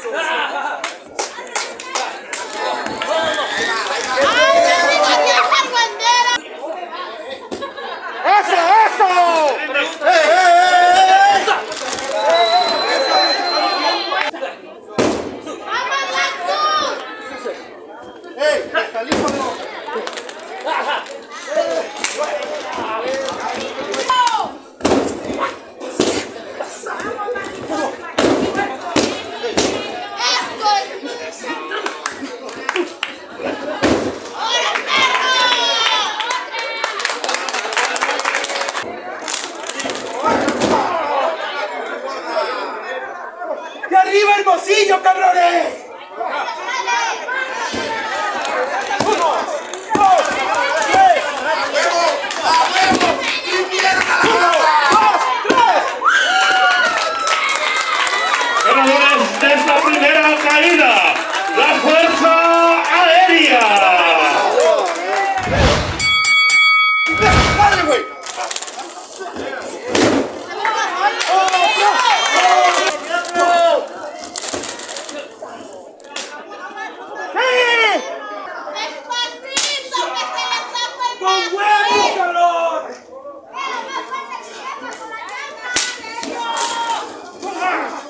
¡Eso, eso! ¡Eso! Hermosillo, cabrones. Ah!